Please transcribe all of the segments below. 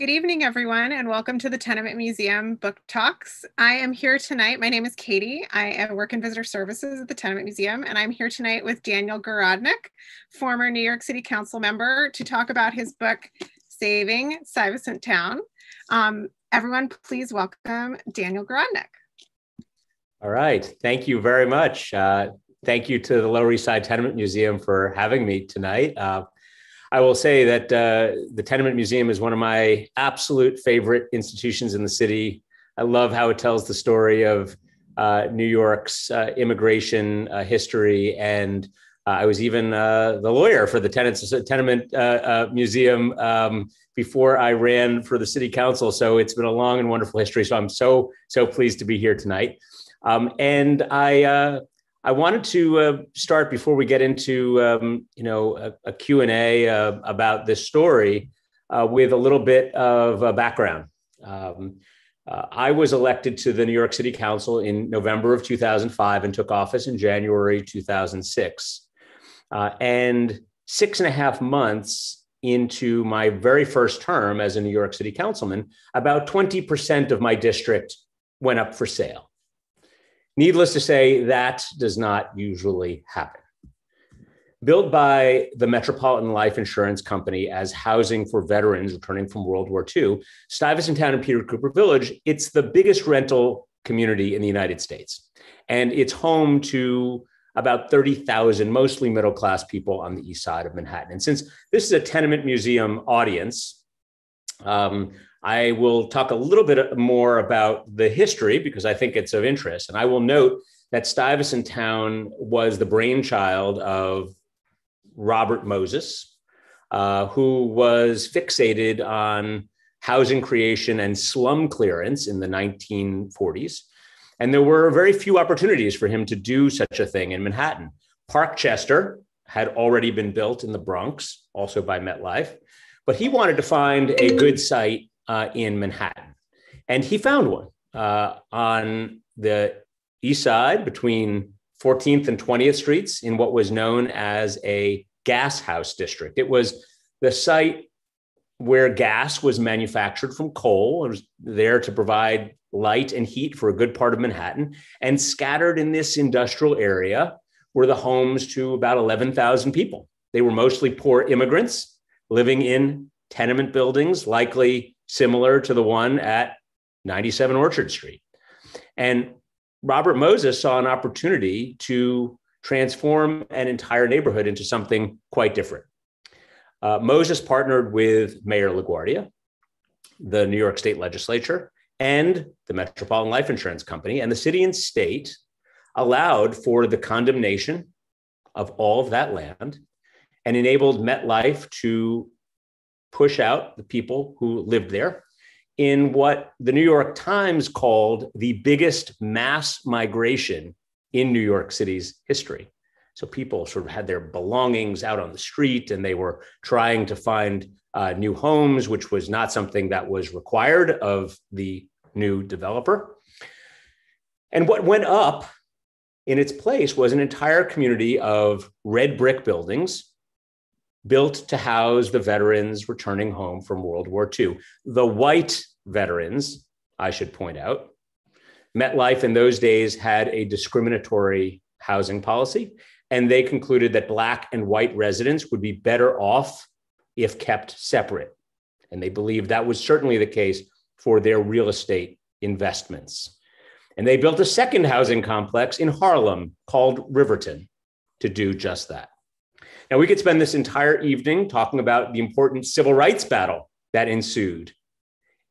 Good evening, everyone, and welcome to the Tenement Museum Book Talks. I am here tonight. My name is Katie. I work in visitor services at the Tenement Museum, and I'm here tonight with Daniel Garodnick, former New York City Council member, to talk about his book, Saving Stuyvesant Town. Um, everyone, please welcome Daniel Garodnick. All right. Thank you very much. Uh, thank you to the Lower East Side Tenement Museum for having me tonight. Uh, I will say that uh, the Tenement Museum is one of my absolute favorite institutions in the city. I love how it tells the story of uh, New York's uh, immigration uh, history. And uh, I was even uh, the lawyer for the Tenants, Tenement Museum um, before I ran for the city council. So it's been a long and wonderful history. So I'm so, so pleased to be here tonight. Um, and I, I wanted to uh, start before we get into um, you know a, a Q and A uh, about this story uh, with a little bit of a background. Um, uh, I was elected to the New York City Council in November of 2005 and took office in January 2006. Uh, and six and a half months into my very first term as a New York City councilman, about 20% of my district went up for sale. Needless to say, that does not usually happen. Built by the Metropolitan Life Insurance Company as housing for veterans returning from World War II, Stuyvesant Town and Peter Cooper Village, it's the biggest rental community in the United States. And it's home to about 30,000 mostly middle class people on the east side of Manhattan. And since this is a tenement museum audience, um, I will talk a little bit more about the history because I think it's of interest. And I will note that Stuyvesant Town was the brainchild of Robert Moses, uh, who was fixated on housing creation and slum clearance in the 1940s. And there were very few opportunities for him to do such a thing in Manhattan. Parkchester had already been built in the Bronx, also by MetLife, but he wanted to find a good site uh, in Manhattan. And he found one uh, on the east side between 14th and 20th Streets in what was known as a gas house district. It was the site where gas was manufactured from coal. It was there to provide light and heat for a good part of Manhattan. And scattered in this industrial area were the homes to about 11,000 people. They were mostly poor immigrants living in tenement buildings, likely similar to the one at 97 Orchard Street. And Robert Moses saw an opportunity to transform an entire neighborhood into something quite different. Uh, Moses partnered with Mayor LaGuardia, the New York State Legislature, and the Metropolitan Life Insurance Company, and the city and state allowed for the condemnation of all of that land and enabled MetLife to push out the people who lived there in what the New York Times called the biggest mass migration in New York City's history. So people sort of had their belongings out on the street and they were trying to find uh, new homes, which was not something that was required of the new developer. And what went up in its place was an entire community of red brick buildings built to house the veterans returning home from World War II. The white veterans, I should point out, MetLife in those days had a discriminatory housing policy, and they concluded that Black and white residents would be better off if kept separate. And they believed that was certainly the case for their real estate investments. And they built a second housing complex in Harlem called Riverton to do just that. Now, we could spend this entire evening talking about the important civil rights battle that ensued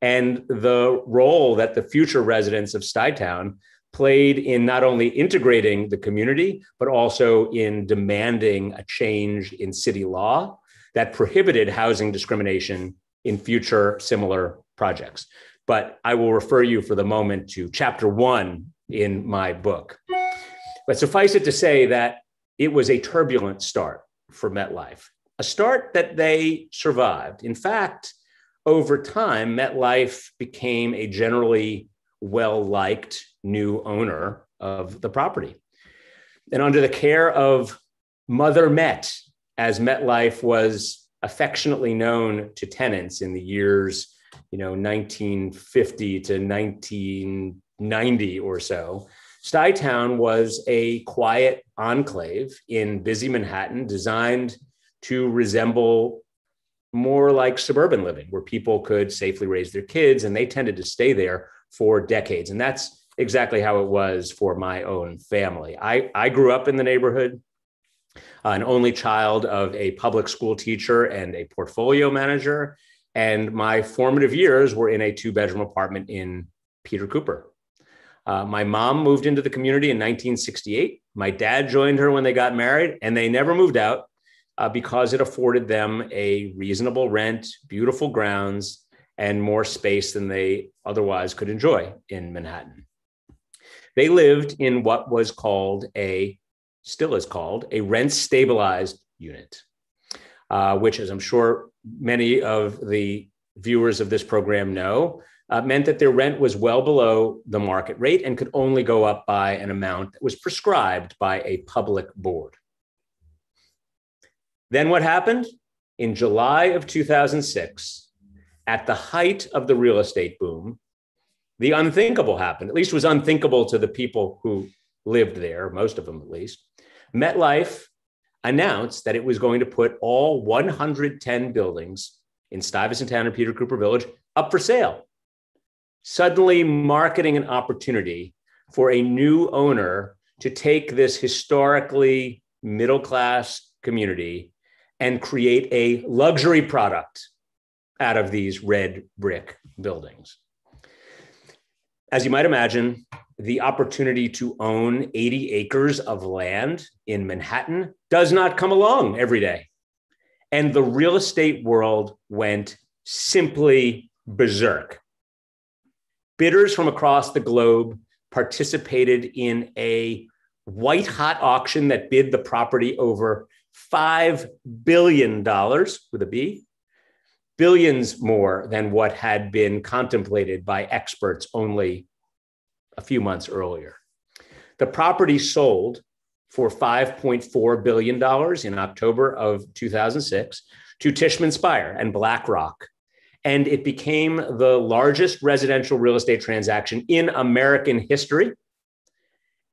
and the role that the future residents of Stuytown played in not only integrating the community, but also in demanding a change in city law that prohibited housing discrimination in future similar projects. But I will refer you for the moment to chapter one in my book. But suffice it to say that it was a turbulent start for MetLife. a start that they survived. In fact, over time, MetLife became a generally well liked new owner of the property. And under the care of Mother Met, as MetLife was affectionately known to tenants in the years, you know, 1950 to 1990 or so, Stuytown was a quiet enclave in busy Manhattan designed to resemble more like suburban living where people could safely raise their kids and they tended to stay there for decades. And that's exactly how it was for my own family. I, I grew up in the neighborhood uh, an only child of a public school teacher and a portfolio manager and my formative years were in a two bedroom apartment in peter cooper uh, my mom moved into the community in 1968 my dad joined her when they got married and they never moved out uh, because it afforded them a reasonable rent, beautiful grounds, and more space than they otherwise could enjoy in Manhattan. They lived in what was called a, still is called, a rent stabilized unit, uh, which, as I'm sure many of the viewers of this program know, uh, meant that their rent was well below the market rate and could only go up by an amount that was prescribed by a public board. Then what happened? In July of 2006, at the height of the real estate boom, the unthinkable happened. At least was unthinkable to the people who lived there, most of them at least. MetLife announced that it was going to put all 110 buildings in Stuyvesant Town and Peter Cooper Village up for sale, suddenly marketing an opportunity for a new owner to take this historically middle class community and create a luxury product out of these red brick buildings. As you might imagine, the opportunity to own 80 acres of land in Manhattan does not come along every day. And the real estate world went simply berserk. Bidders from across the globe participated in a white hot auction that bid the property over $5 billion with a B, billions more than what had been contemplated by experts only a few months earlier. The property sold for $5.4 billion in October of 2006 to Tishman Speyer and BlackRock. And it became the largest residential real estate transaction in American history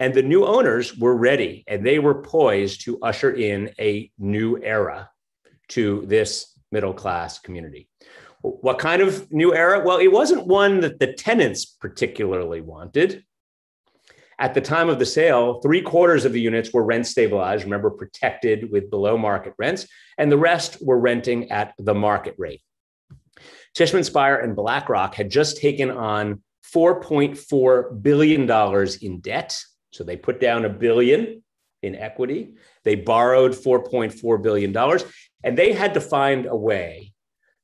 and the new owners were ready and they were poised to usher in a new era to this middle class community. What kind of new era? Well, it wasn't one that the tenants particularly wanted. At the time of the sale, three quarters of the units were rent stabilized, remember, protected with below market rents, and the rest were renting at the market rate. Tishman Speyer and BlackRock had just taken on $4.4 billion in debt so they put down a billion in equity. They borrowed $4.4 billion, and they had to find a way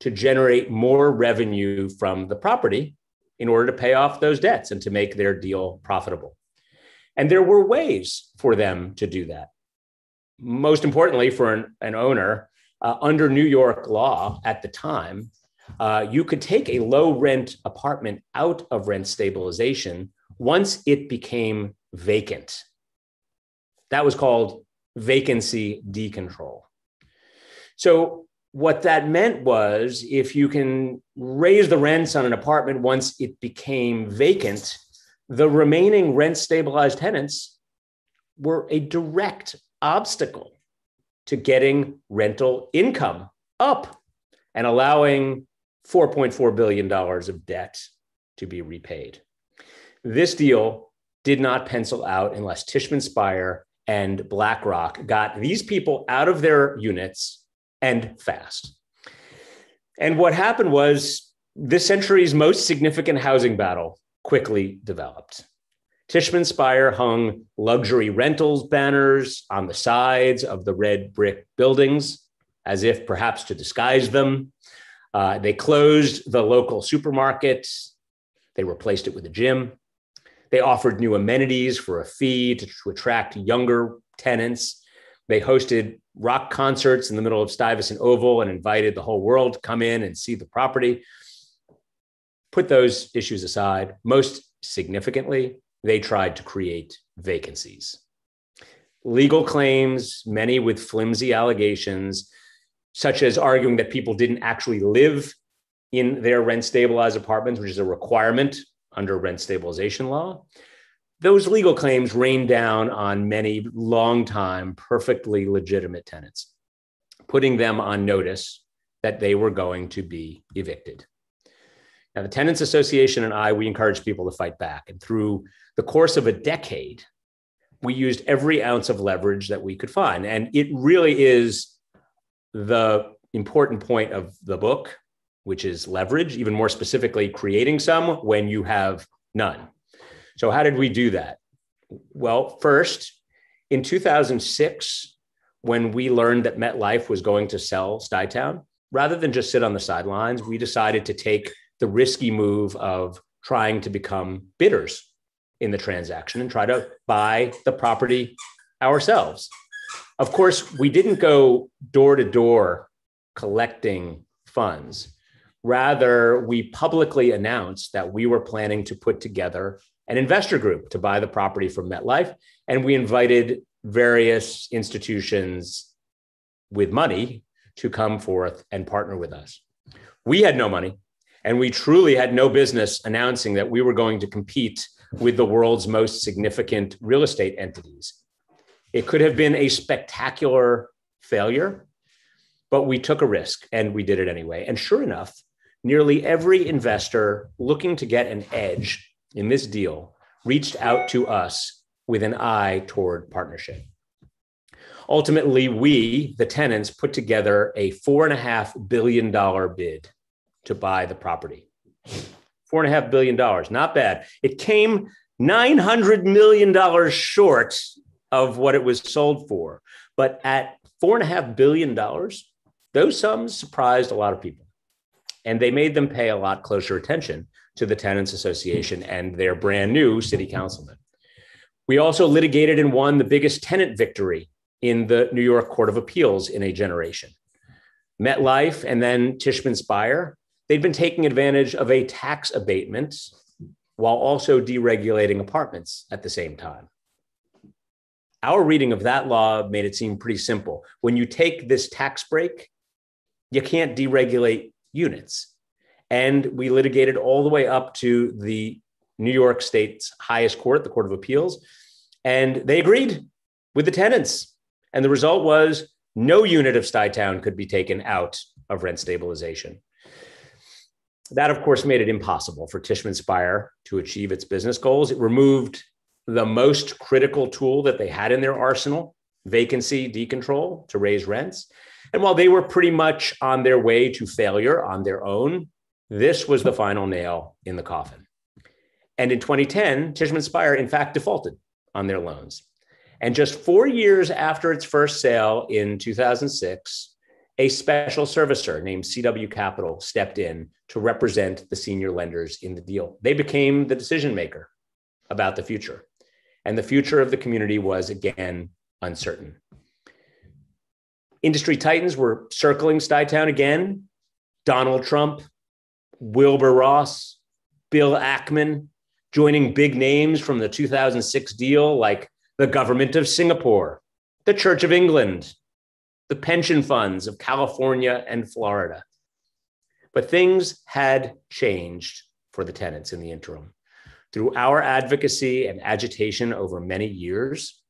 to generate more revenue from the property in order to pay off those debts and to make their deal profitable. And there were ways for them to do that. Most importantly, for an, an owner, uh, under New York law at the time, uh, you could take a low rent apartment out of rent stabilization once it became vacant. That was called vacancy decontrol. So, what that meant was if you can raise the rents on an apartment once it became vacant, the remaining rent stabilized tenants were a direct obstacle to getting rental income up and allowing $4.4 billion of debt to be repaid. This deal did not pencil out unless Tishman Speyer and BlackRock got these people out of their units and fast. And what happened was this century's most significant housing battle quickly developed. Tishman Speyer hung luxury rentals banners on the sides of the red brick buildings, as if perhaps to disguise them. Uh, they closed the local supermarket. They replaced it with a gym. They offered new amenities for a fee to, to attract younger tenants. They hosted rock concerts in the middle of Stuyvesant Oval and invited the whole world to come in and see the property. Put those issues aside. Most significantly, they tried to create vacancies. Legal claims, many with flimsy allegations, such as arguing that people didn't actually live in their rent stabilized apartments, which is a requirement under rent stabilization law. Those legal claims rained down on many long-time, perfectly legitimate tenants, putting them on notice that they were going to be evicted. Now, the Tenants Association and I, we encourage people to fight back. And through the course of a decade, we used every ounce of leverage that we could find. And it really is the important point of the book, which is leverage, even more specifically, creating some when you have none. So, how did we do that? Well, first, in 2006, when we learned that MetLife was going to sell Stuytown, rather than just sit on the sidelines, we decided to take the risky move of trying to become bidders in the transaction and try to buy the property ourselves. Of course, we didn't go door to door collecting funds. Rather, we publicly announced that we were planning to put together an investor group to buy the property from MetLife. And we invited various institutions with money to come forth and partner with us. We had no money, and we truly had no business announcing that we were going to compete with the world's most significant real estate entities. It could have been a spectacular failure, but we took a risk and we did it anyway. And sure enough, nearly every investor looking to get an edge in this deal reached out to us with an eye toward partnership. Ultimately, we, the tenants, put together a $4.5 billion bid to buy the property. $4.5 billion, not bad. It came $900 million short of what it was sold for. But at $4.5 billion, those sums surprised a lot of people. And they made them pay a lot closer attention to the Tenants Association and their brand new city councilman. We also litigated and won the biggest tenant victory in the New York Court of Appeals in a generation. MetLife and then Tishman Speyer, they'd been taking advantage of a tax abatement while also deregulating apartments at the same time. Our reading of that law made it seem pretty simple. When you take this tax break, you can't deregulate units. And we litigated all the way up to the New York State's highest court, the Court of Appeals. And they agreed with the tenants. And the result was no unit of Stuytown could be taken out of rent stabilization. That, of course, made it impossible for Tishman Speyer to achieve its business goals. It removed the most critical tool that they had in their arsenal vacancy decontrol to raise rents. And while they were pretty much on their way to failure on their own, this was the final nail in the coffin. And in 2010, Tishman Speyer, in fact, defaulted on their loans. And just four years after its first sale in 2006, a special servicer named CW Capital stepped in to represent the senior lenders in the deal. They became the decision maker about the future. And the future of the community was again uncertain. Industry titans were circling Stuytown again. Donald Trump, Wilbur Ross, Bill Ackman, joining big names from the 2006 deal like the government of Singapore, the Church of England, the pension funds of California and Florida. But things had changed for the tenants in the interim. Through our advocacy and agitation over many years,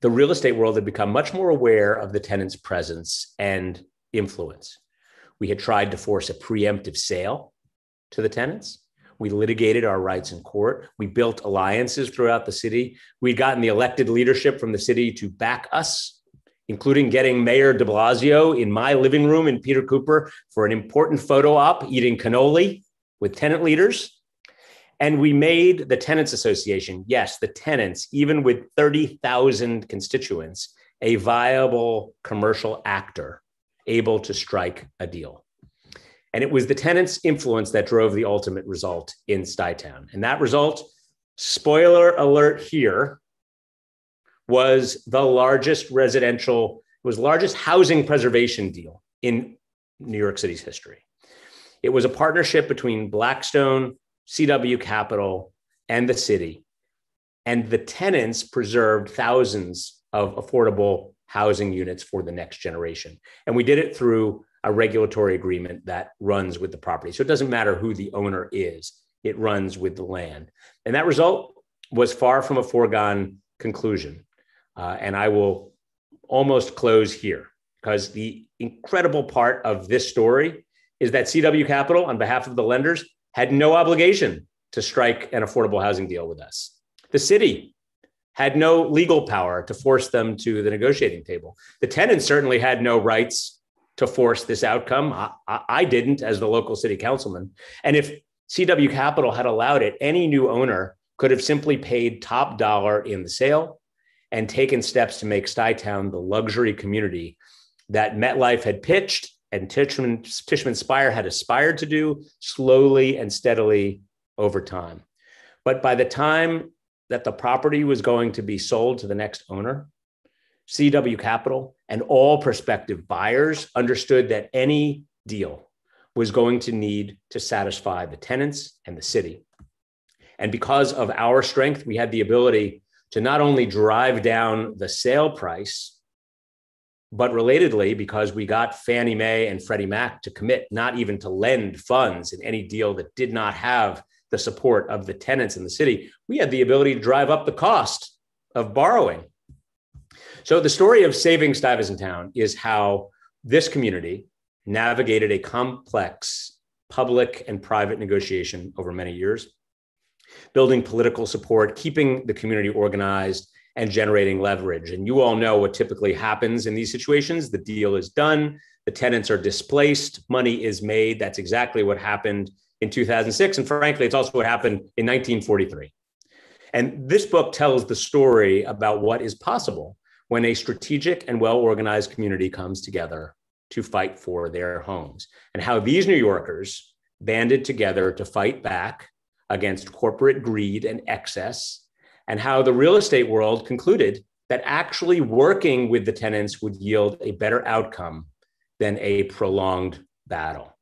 the real estate world had become much more aware of the tenant's presence and influence. We had tried to force a preemptive sale to the tenants. We litigated our rights in court. We built alliances throughout the city. We'd gotten the elected leadership from the city to back us, including getting Mayor de Blasio in my living room in Peter Cooper for an important photo op eating cannoli with tenant leaders. And we made the Tenants Association, yes, the tenants, even with 30,000 constituents, a viable commercial actor able to strike a deal. And it was the tenants' influence that drove the ultimate result in Stuytown. And that result, spoiler alert here, was the largest residential was largest housing preservation deal in New York City's history. It was a partnership between Blackstone, CW Capital, and the city. And the tenants preserved thousands of affordable housing units for the next generation. And we did it through a regulatory agreement that runs with the property. So it doesn't matter who the owner is, it runs with the land. And that result was far from a foregone conclusion. Uh, and I will almost close here because the incredible part of this story is that CW Capital, on behalf of the lenders, had no obligation to strike an affordable housing deal with us. The city had no legal power to force them to the negotiating table. The tenants certainly had no rights to force this outcome. I, I, didn't as the local city councilman. And if CW Capital had allowed it, any new owner could have simply paid top dollar in the sale and taken steps to make Stuytown the luxury community that MetLife had pitched and Tishman, Tishman had aspired to do slowly and steadily over time. But by the time that the property was going to be sold to the next owner, CW Capital and all prospective buyers understood that any deal was going to need to satisfy the tenants and the city. And because of our strength, we had the ability to not only drive down the sale price, but relatedly, because we got Fannie Mae and Freddie Mac to commit not even to lend funds in any deal that did not have the support of the tenants in the city, we had the ability to drive up the cost of borrowing. So the story of saving Stuyvesant Town is how this community navigated a complex public and private negotiation over many years, building political support, keeping the community organized, and generating leverage. And you all know what typically happens in these situations. The deal is done, the tenants are displaced, money is made. That's exactly what happened in 2006. And frankly, it's also what happened in 1943. And this book tells the story about what is possible when a strategic and well organized community comes together to fight for their homes, and how these New Yorkers banded together to fight back against corporate greed and excess, and how the real estate world concluded that actually working with the tenants would yield a better outcome than a prolonged battle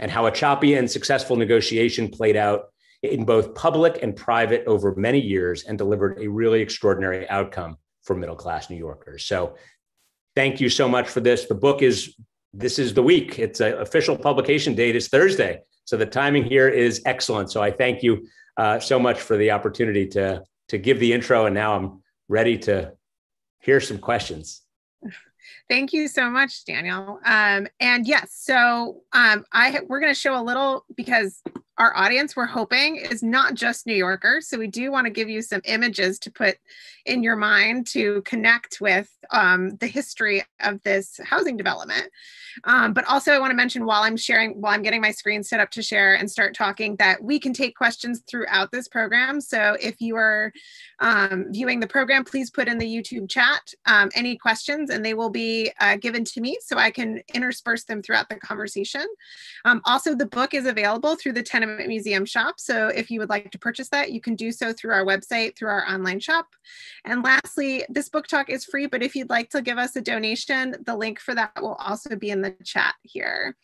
and how a choppy and successful negotiation played out in both public and private over many years and delivered a really extraordinary outcome for middle class New Yorkers. So thank you so much for this. The book is this is the week. Its a official publication date is Thursday. So the timing here is excellent. So I thank you uh, so much for the opportunity to to give the intro, and now I'm ready to hear some questions. Thank you so much, Daniel. Um, and yes, so um, I we're going to show a little because our audience we're hoping is not just New Yorkers. So we do want to give you some images to put in your mind to connect with um, the history of this housing development. Um, but also, I want to mention while I'm sharing, while I'm getting my screen set up to share and start talking, that we can take questions throughout this program. So if you are um, viewing the program, please put in the YouTube chat um, any questions and they will be uh, given to me so I can intersperse them throughout the conversation. Um, also, the book is available through the Tenement Museum shop. So if you would like to purchase that, you can do so through our website, through our online shop. And lastly, this book talk is free, but if you'd like to give us a donation, the link for that will also be in the chat here.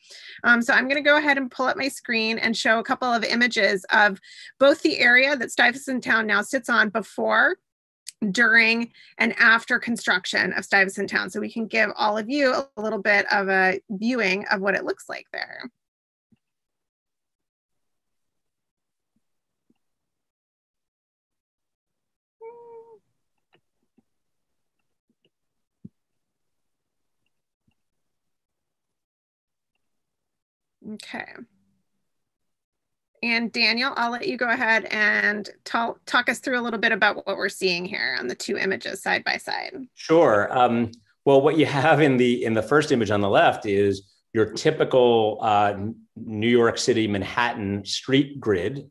Um, so I'm going to go ahead and pull up my screen and show a couple of images of both the area that Stuyvesant Town now sits on before during and after construction of Stuyvesant Town. So we can give all of you a little bit of a viewing of what it looks like there. Okay. And Daniel, I'll let you go ahead and talk, talk us through a little bit about what we're seeing here on the two images side by side. Sure. Um, well, what you have in the in the first image on the left is your typical uh, New York City Manhattan street grid,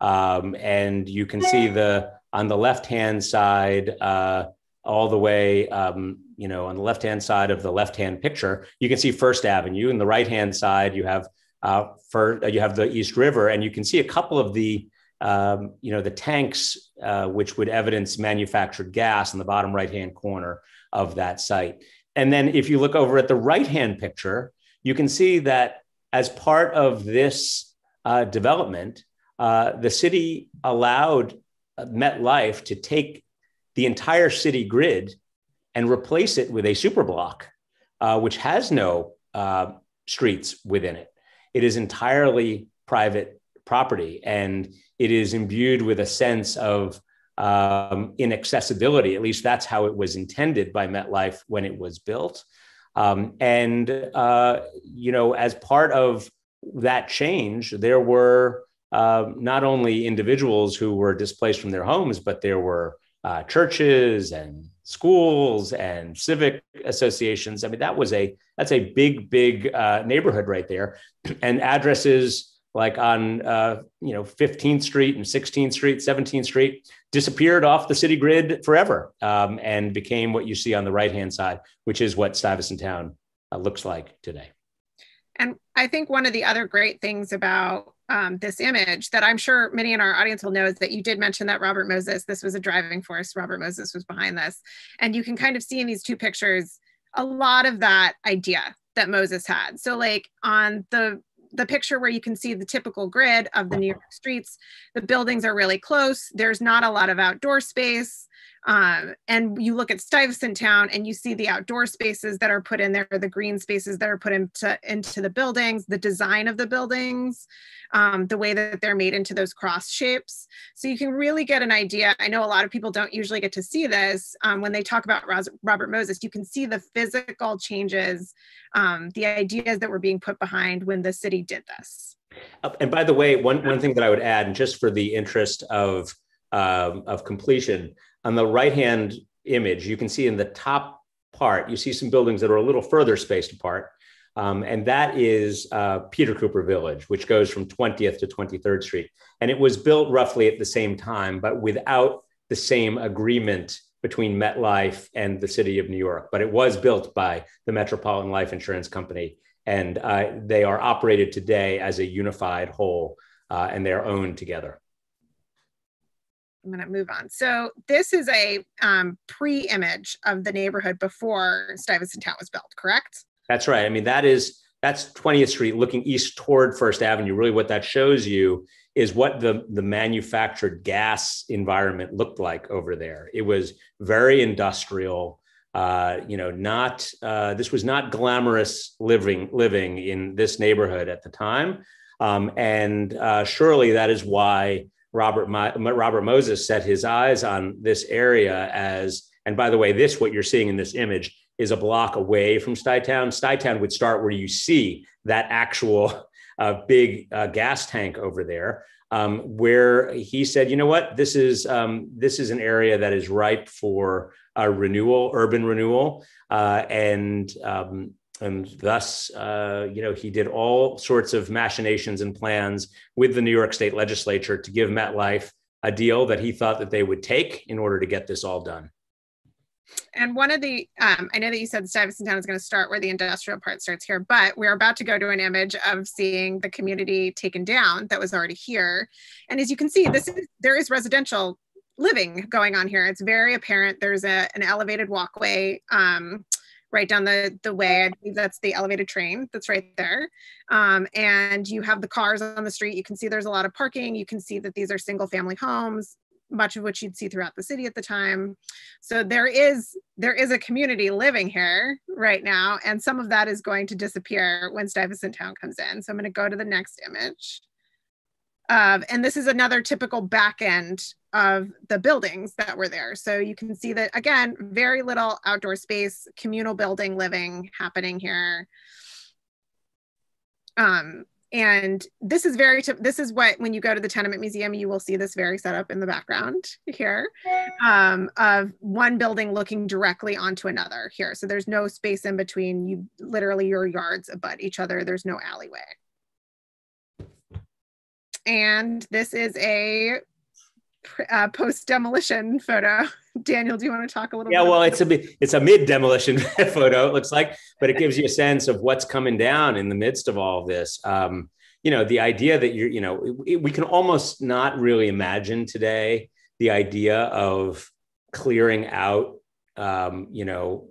um, and you can see the on the left hand side uh, all the way um, you know, on the left hand side of the left hand picture, you can see First Avenue. and the right hand side, you have uh, for uh, you have the East River, and you can see a couple of the um, you know the tanks uh, which would evidence manufactured gas in the bottom right hand corner of that site. and then if you look over at the right hand picture, you can see that as part of this uh, development, uh, the city allowed MetLife to take the entire city grid and replace it with a superblock, uh, which has no uh, streets within it. It is entirely private property and it is imbued with a sense of um, inaccessibility. At least that's how it was intended by MetLife when it was built. Um, and, uh, you know, as part of that change, there were uh, not only individuals who were displaced from their homes, but there were uh, churches and schools and civic associations. I mean, that was a that's a big, big uh, neighborhood right there, and addresses like on uh, you know 15th Street and 16th Street, 17th Street disappeared off the city grid forever um, and became what you see on the right hand side, which is what Stuyvesant Town uh, looks like today. And I think one of the other great things about um, this image that I'm sure many in our audience will know is that you did mention that Robert Moses, this was a driving force. Robert Moses was behind this. And you can kind of see in these two pictures a lot of that idea that Moses had. So, like on the the picture where you can see the typical grid of the New York streets, the buildings are really close. There's not a lot of outdoor space. Um, and you look at Stuyvesant Town and you see the outdoor spaces that are put in there, the green spaces that are put into, into the buildings, the design of the buildings, um, the way that they're made into those cross shapes. So you can really get an idea. I know a lot of people don't usually get to see this um, when they talk about Robert Moses. You can see the physical changes, um, the ideas that were being put behind when the city did this. Uh, and by the way, one, one thing that I would add, and just for the interest of, um, of completion, on the right hand image, you can see in the top part, you see some buildings that are a little further spaced apart. Um, and that is uh, Peter Cooper Village, which goes from 20th to 23rd Street. And it was built roughly at the same time, but without the same agreement between MetLife and the city of New York. But it was built by the Metropolitan Life Insurance Company. And uh, they are operated today as a unified whole, uh, and they're owned together. I'm going to move on. So this is a um, pre-image of the neighborhood before Stuyvesant Town was built, correct? That's right. I mean, that is that's 20th Street looking east toward First Avenue. Really, what that shows you is what the the manufactured gas environment looked like over there. It was very industrial. Uh, you know, not uh, this was not glamorous living living in this neighborhood at the time, um, and uh, surely that is why Robert, Robert Moses set his eyes on this area as, and by the way, this, what you're seeing in this image, is a block away from Stuytown. Stuytown would start where you see that actual uh, big uh, gas tank over there, um, where he said, you know what, this is um, this is an area that is ripe for renewal, urban renewal, uh, and um, and thus, uh, you know, he did all sorts of machinations and plans with the New York State Legislature to give MetLife a deal that he thought that they would take in order to get this all done. And one of the, um, I know that you said Stuyvesant Town is going to start where the industrial part starts here, but we're about to go to an image of seeing the community taken down that was already here. And as you can see, this is there is residential living going on here. It's very apparent. There's a, an elevated walkway. Um, right down the, the way. I believe that's the elevated train that's right there. Um, and you have the cars on the street. You can see there's a lot of parking. You can see that these are single family homes, much of which you'd see throughout the city at the time. So there is there is a community living here right now, and some of that is going to disappear when Stuyvesant Town comes in. So I'm going to go to the next image. Uh, and this is another typical back end of the buildings that were there. So you can see that again, very little outdoor space, communal building living happening here. Um, and this is very, this is what, when you go to the Tenement Museum, you will see this very setup in the background here um, of one building looking directly onto another here. So there's no space in between you, literally your yards abut each other. There's no alleyway. And this is a uh, post demolition photo. Daniel, do you want to talk a little? Bit? Yeah, well, it's a it's a mid demolition photo. It looks like, but it gives you a sense of what's coming down in the midst of all of this. Um, you know, the idea that you're, you know, it, we can almost not really imagine today the idea of clearing out um, you know,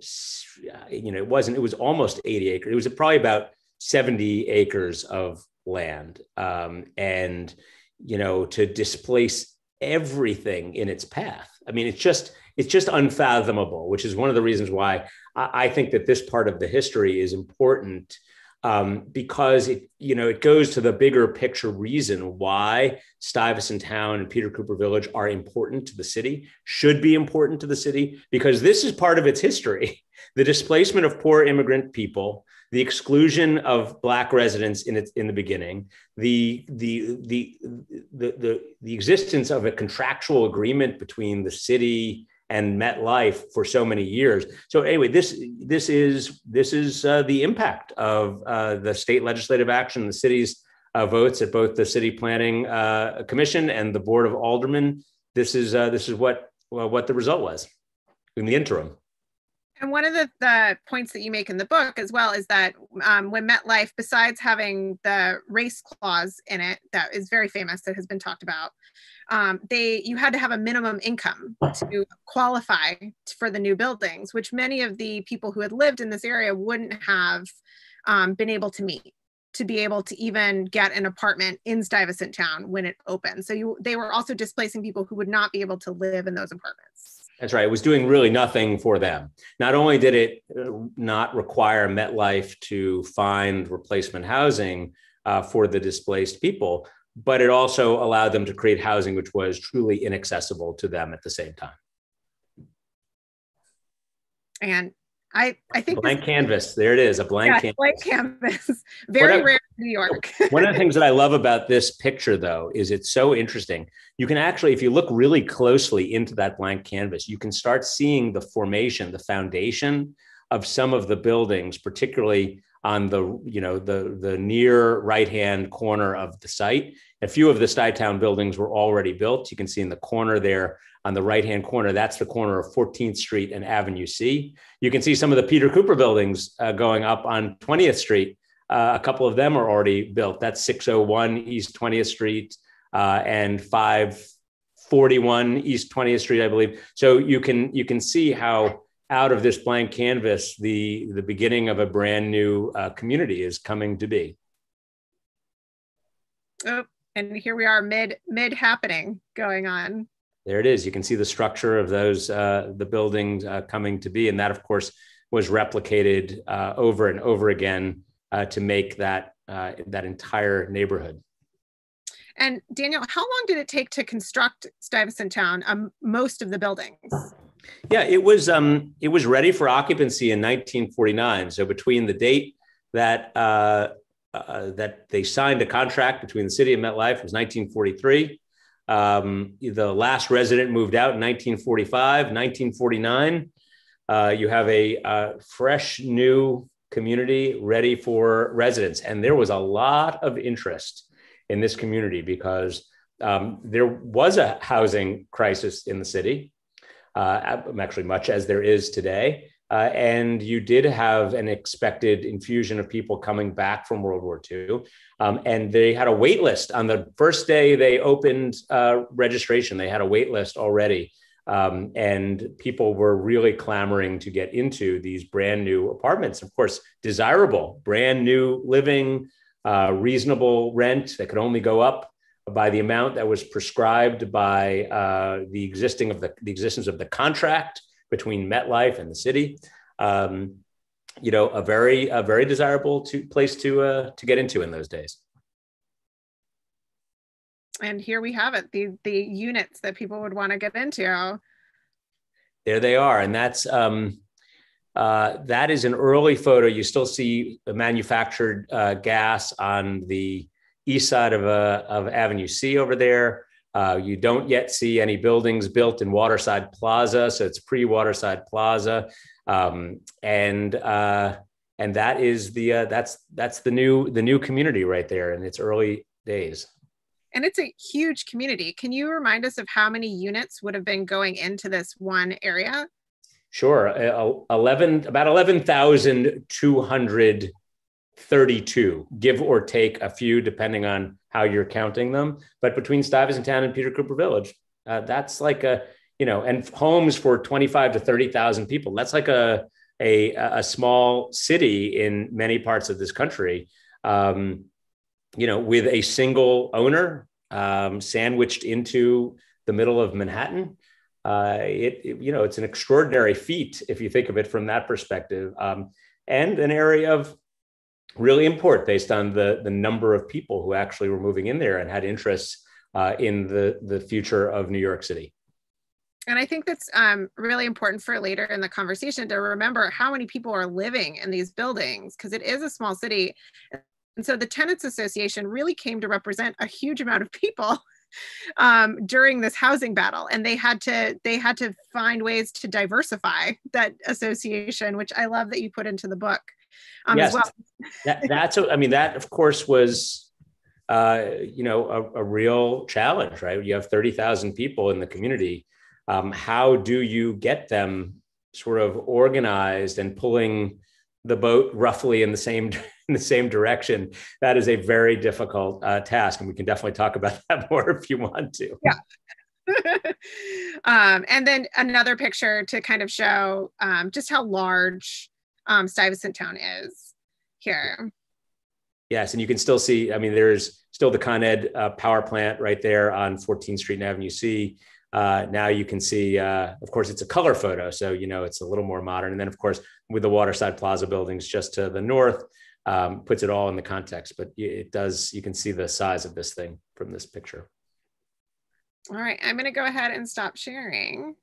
you know, it wasn't. It was almost 80 acres. It was probably about 70 acres of land, um, and you know, to displace everything in its path. I mean, it's just it's just unfathomable, which is one of the reasons why I, I think that this part of the history is important um, because it you know it goes to the bigger picture reason why Stuyvesant Town and Peter Cooper Village are important to the city, should be important to the city, because this is part of its history. The displacement of poor immigrant people, the exclusion of black residents in its in the beginning, the the the the the, the existence of a contractual agreement between the city and MetLife for so many years. So anyway, this this is this is uh, the impact of uh, the state legislative action, the city's uh, votes at both the city planning uh, commission and the board of aldermen. This is uh, this is what well, what the result was in the interim. And one of the, the points that you make in the book as well is that um, when MetLife, besides having the race clause in it, that is very famous, that has been talked about, um, they you had to have a minimum income to qualify for the new buildings, which many of the people who had lived in this area wouldn't have um, been able to meet to be able to even get an apartment in Stuyvesant Town when it opened. So you, they were also displacing people who would not be able to live in those apartments. That's right. It was doing really nothing for them. Not only did it uh, not require MetLife to find replacement housing uh, for the displaced people, but it also allowed them to create housing which was truly inaccessible to them at the same time. And I, I think blank this, canvas. There it is, a blank yeah, canvas. Blank canvas. Very rare in New York. one of the things that I love about this picture, though, is it's so interesting. You can actually, if you look really closely into that blank canvas, you can start seeing the formation, the foundation of some of the buildings, particularly on the you know the the near right hand corner of the site. A few of the Stuytown buildings were already built. You can see in the corner there on the right hand corner, that's the corner of 14th Street and Avenue C. You can see some of the Peter Cooper buildings uh, going up on 20th Street. Uh, a couple of them are already built. That's 601 East 20th Street uh, and 541 East 20th Street, I believe. So you can you can see how out of this blank canvas, the the beginning of a brand new uh, community is coming to be. Oh, and here we are mid mid happening going on there it is. You can see the structure of those uh, the buildings uh, coming to be, and that, of course, was replicated uh, over and over again uh, to make that uh, that entire neighborhood. And Daniel, how long did it take to construct Stuyvesant Town? Um, most of the buildings. Yeah, it was um, it was ready for occupancy in 1949. So between the date that uh, that they signed a contract between the city and MetLife was 1943 um, the last resident moved out in 1945, 1949. Uh, you have a uh, fresh new community ready for residents. And there was a lot of interest in this community because um, there was a housing crisis in the city, uh, actually, much as there is today. Uh, and you did have an expected infusion of people coming back from World War II. Um, and they had a wait list on the first day they opened uh, registration. They had a wait list already. Um, and people were really clamoring to get into these brand new apartments. Of course, desirable, brand new living, uh, reasonable rent that could only go up by the amount that was prescribed by uh, the existing of the, the existence of the contract between MetLife and the city. Um, you know, a very a very desirable to, place to uh, to get into in those days. And here we have it the the units that people would want to get into. There they are, and that's um, uh, that is an early photo. You still see the manufactured uh, gas on the east side of uh, of Avenue C over there. Uh, you don't yet see any buildings built in Waterside Plaza, so it's pre-Waterside Plaza, um, and uh, and that is the uh, that's that's the new the new community right there in its early days. And it's a huge community. Can you remind us of how many units would have been going into this one area? Sure, uh, eleven about eleven thousand two hundred 32, give or take a few, depending on how you're counting them. But between Stuyvesant Town and Peter Cooper Village, uh, that's like a you know, and homes for 25 to 30,000 people. That's like a, a, a small city in many parts of this country, um, you know, with a single owner um, sandwiched into the middle of Manhattan. Uh, it, it, you know, it's an extraordinary feat if you think of it from that perspective, um, and an area of really import based on the the number of people who actually were moving in there and had interests uh, in the the future of New York City. And I think that's um, really important for later in the conversation to remember how many people are living in these buildings because it is a small city. And so the Tenants Association really came to represent a huge amount of people um, during this housing battle, and they had to they had to find ways to diversify that association, which I love that you put into the book um, yes, well. that, that's a, I mean that of course was uh, you know a, a, real challenge, right? You have thirty thousand people in the community. Um, how do you get them sort of organized and pulling the boat roughly in the same in the same direction? That is a very difficult uh, task, and we can definitely talk about that more if you want to. Yeah. um, and then another picture to kind of show um, just how large um, Stuyvesant Town is here. Yes, and you can still see, I mean, there's still the Con Ed uh, power plant right there on 14th Street and Avenue C. Uh, now you can see, uh, of course, it's a color photo, so you know it's a little more modern. And then, of course, with the Waterside Plaza buildings just to the north, um, puts it all in the context. But it does, you can see the size of this thing from this picture. All right, I'm going to go ahead and stop sharing.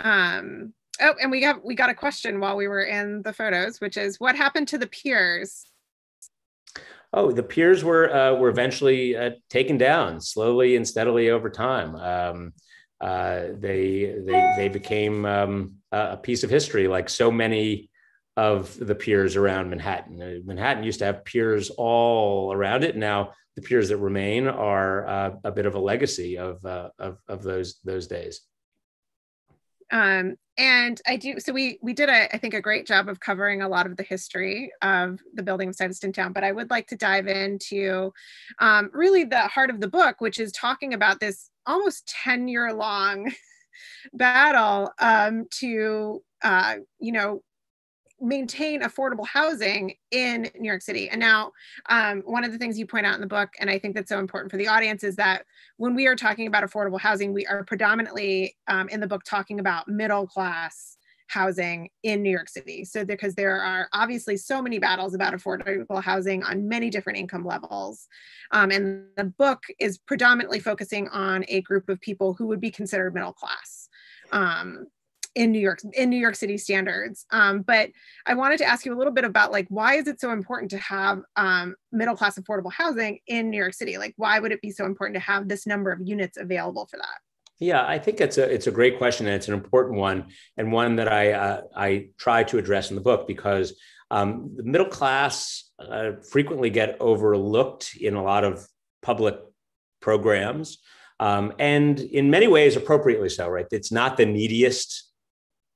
Um, oh, and we got we got a question while we were in the photos, which is what happened to the piers? Oh, the piers were uh, were eventually uh, taken down slowly and steadily over time. Um, uh, they they they became um, a piece of history, like so many of the piers around Manhattan. Uh, Manhattan used to have piers all around it. Now the piers that remain are uh, a bit of a legacy of, uh, of of those those days. Um, and I do so we we did a I think a great job of covering a lot of the history of the building of Stuyvesant Town, but I would like to dive into um, really the heart of the book, which is talking about this almost 10 year long battle um, to uh, you know maintain affordable housing in New York City. And now, um, one of the things you point out in the book, and I think that's so important for the audience, is that when we are talking about affordable housing, we are predominantly um, in the book talking about middle class housing in New York City. So, because there are obviously so many battles about affordable housing on many different income levels. Um, and the book is predominantly focusing on a group of people who would be considered middle class. Um, in New York in New York City standards. Um, but I wanted to ask you a little bit about like why is it so important to have um, middle class affordable housing in New York City? Like why would it be so important to have this number of units available for that? Yeah, I think it's a it's a great question and it's an important one and one that I uh, I try to address in the book because um, the middle class uh, frequently get overlooked in a lot of public programs. Um, and in many ways appropriately so right it's not the neediest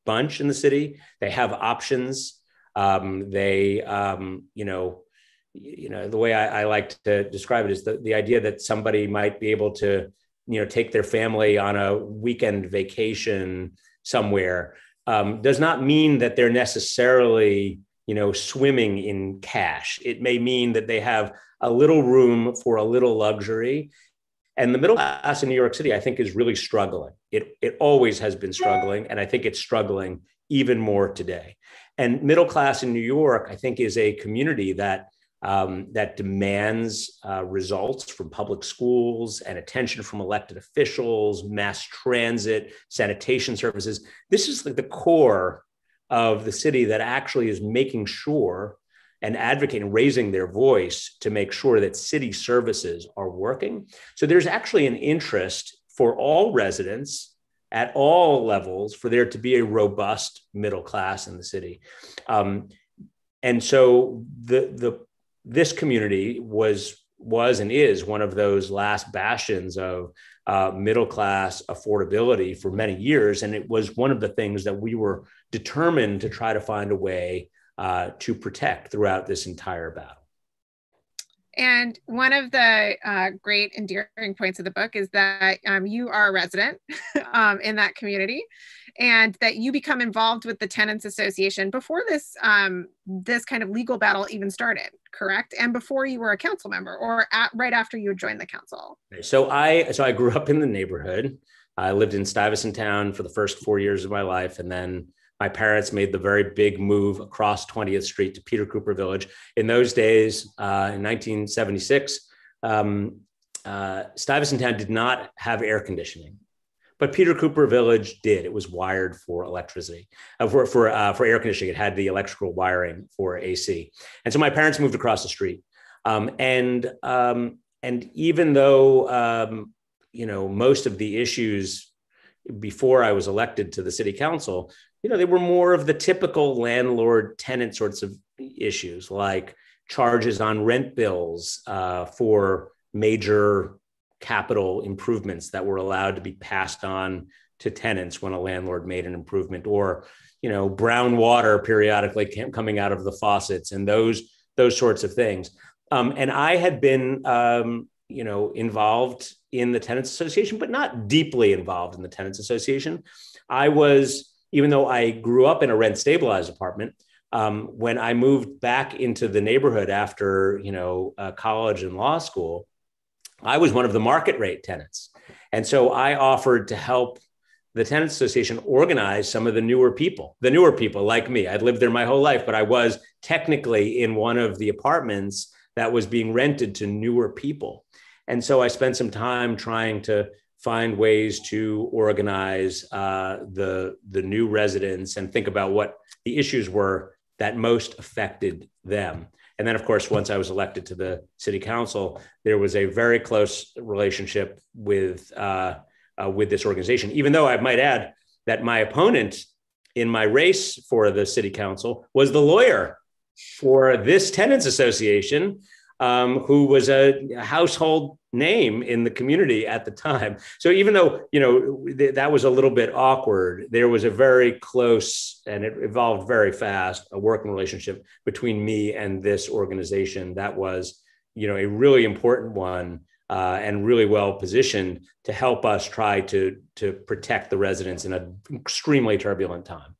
bunch in the city. They have options. Um, they, um, you know, you know, the way I, I, like to describe it is the, the idea that somebody might be able to, you know, take their family on a weekend vacation somewhere um, does not mean that they're necessarily, you know, swimming in cash. It may mean that they have a little room for a little luxury and the middle class in New York City, I think, is really struggling. It, it always has been struggling. And I think it's struggling even more today. And middle class in New York, I think, is a community that um, that demands uh, results from public schools and attention from elected officials, mass transit, sanitation services. This is like the core of the city that actually is making sure and advocating, raising their voice to make sure that city services are working. So there's actually an interest for all residents at all levels for there to be a robust middle class in the city. Um, and so the, the, this community was was and is one of those last bastions of uh, middle class affordability for many years. And it was one of the things that we were determined to try to find a way uh, to protect throughout this entire battle. And one of the uh, great endearing points of the book is that um, you are a resident um, in that community, and that you become involved with the tenants association before this um, this kind of legal battle even started, correct? And before you were a council member, or at, right after you joined the council. So I so I grew up in the neighborhood. I lived in Stuyvesant Town for the first four years of my life, and then my parents made the very big move across 20th Street to Peter Cooper Village. In those days, uh, in 1976, um, uh, Stuyvesant Town did not have air conditioning, but Peter Cooper Village did. It was wired for electricity, uh, for for uh, for air conditioning. It had the electrical wiring for AC, and so my parents moved across the street. Um, and um, and even though um, you know most of the issues before I was elected to the city council you know, they were more of the typical landlord tenant sorts of issues like charges on rent bills uh, for major capital improvements that were allowed to be passed on to tenants when a landlord made an improvement or you know brown water periodically coming out of the faucets and those those sorts of things. Um, and i had been um, you know involved in the tenants association but not deeply involved in the tenants association. I was even though I grew up in a rent stabilized apartment, um, when I moved back into the neighborhood after you know uh, college and law school, I was one of the market rate tenants, and so I offered to help the tenants association organize some of the newer people, the newer people like me. I'd lived there my whole life, but I was technically in one of the apartments that was being rented to newer people, and so I spent some time trying to find ways to organize uh, the the new residents and think about what the issues were that most affected them. And then, of course, once I was elected to the city council, there was a very close relationship with uh, uh, with this organization. Even though I might add that my opponent in my race for the city council was the lawyer for this tenants association, um, who was a household name in the community at the time. So even though you know th- that was a little bit awkward, there was a very close and it evolved very fast a working relationship between me and this organization that was you know a really important one. Uh, and really well positioned to help us try to to protect the residents in an extremely turbulent time.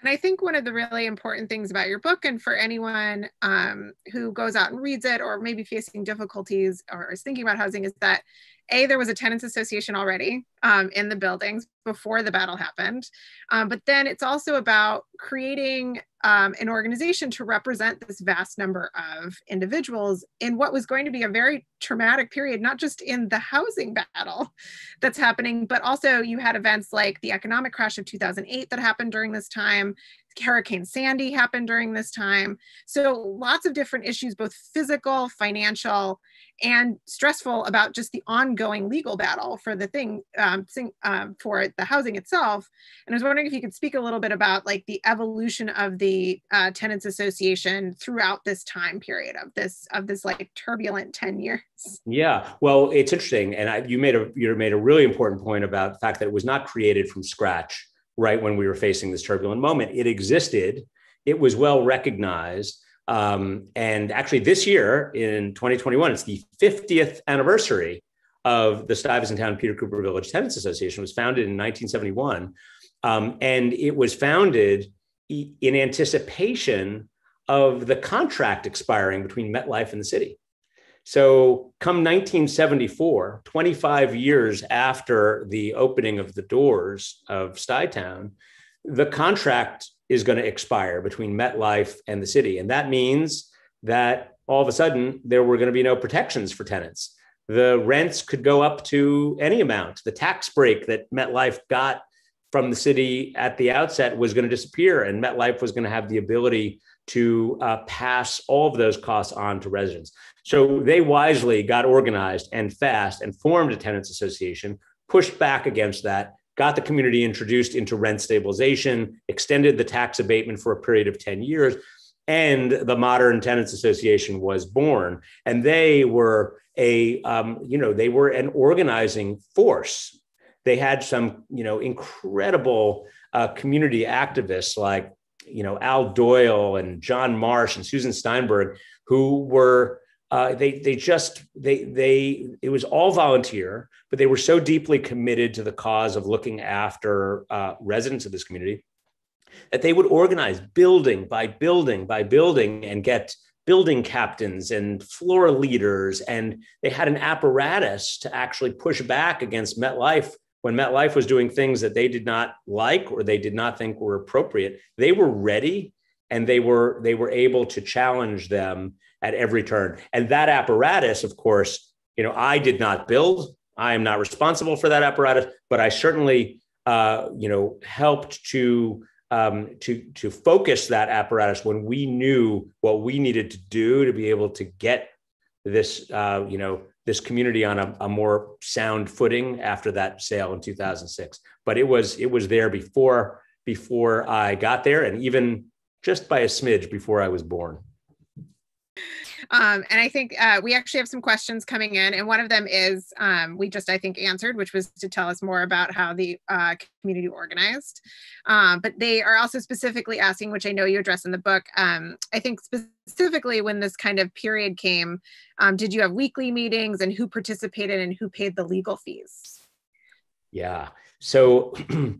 And I think one of the really important things about your book, and for anyone um, who goes out and reads it, or maybe facing difficulties or is thinking about housing, is that a there was a tenants association already um, in the buildings before the battle happened. Um, but then it's also about creating um, an organization to represent this vast number of individuals in what was going to be a very traumatic period not just in the housing battle that's happening but also you had events like the economic crash of 2008 that happened during this time Hurricane Sandy happened during this time. So lots of different issues, both physical, financial, and stressful about just the ongoing legal battle for the thing, um, um, for the housing itself. And I was wondering if you could speak a little bit about like the evolution of the uh, tenants association throughout this time period of this of this like turbulent 10 years. Yeah, well, it's interesting. And I, you made a you made a really important point about the fact that it was not created from scratch right when we were facing this turbulent moment. It existed, it was well recognized. Um, and actually, this year in 2021, it's the 50th anniversary of the Stuyvesant Town Peter Cooper Village Tenants Association. It was founded in 1971. Um, and it was founded in anticipation of the contract expiring between MetLife and the city. So, come 1974, 25 years after the opening of the doors of Stuytown, the contract is going to expire between MetLife and the city. And that means that all of a sudden there were going to be no protections for tenants. The rents could go up to any amount. The tax break that MetLife got from the city at the outset was going to disappear, and MetLife was going to have the ability to uh, pass all of those costs on to residents. So they wisely got organized and fast and formed a tenants association, pushed back against that, got the community introduced into rent stabilization, extended the tax abatement for a period of 10 years, and the modern tenants association was born. And they were a, um, you know, they were an organizing force. They had some, you know, incredible uh, community activists like, you know, Al Doyle and John Marsh and Susan Steinberg, who were uh, they they just they they it was all volunteer, but they were so deeply committed to the cause of looking after uh, residents of this community that they would organize building by building by building and get building captains and floor leaders, and they had an apparatus to actually push back against MetLife when MetLife was doing things that they did not like or they did not think were appropriate. They were ready and they were they were able to challenge them at every turn. And that apparatus, of course, you know, I did not build. I am not responsible for that apparatus, but I certainly, uh, you know, helped to um, to to focus that apparatus when we knew what we needed to do to be able to get this, uh, you know, this community on a, a more sound footing after that sale in 2006. But it was it was there before before I got there, and even just by a smidge before I was born. Um, and I think uh, we actually have some questions coming in, and one of them is um, we just I think answered, which was to tell us more about how the uh, community organized. Um, but they are also specifically asking, which I know you address in the book. Um, I think specifically when this kind of period came, um, did you have weekly meetings, and who participated, and who paid the legal fees? Yeah, so.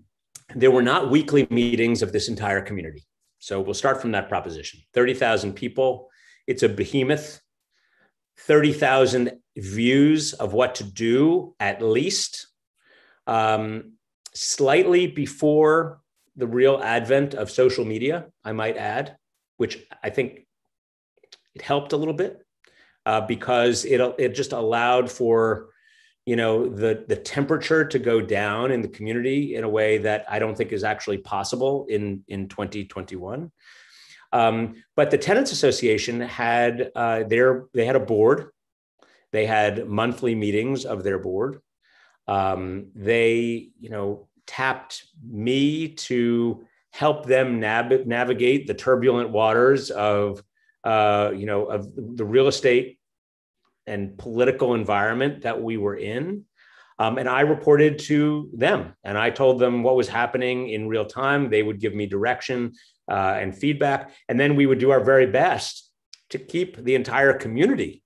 there were not weekly meetings of this entire community. So we'll start from that proposition 30,000 people. It's a behemoth, 30,000 views of what to do at least. Um, slightly before the real advent of social media, I might add, which I think it helped a little bit uh, because it, it just allowed for you know the the temperature to go down in the community in a way that I don't think is actually possible in in 2021. Um, but the tenants association had uh, their they had a board, they had monthly meetings of their board. Um, they you know tapped me to help them nav- navigate the turbulent waters of uh, you know of the real estate and political environment that we were in. Um, and I reported to them and I told them what was happening in real time. They would give me direction uh, and feedback. And then we would do our very best to keep the entire community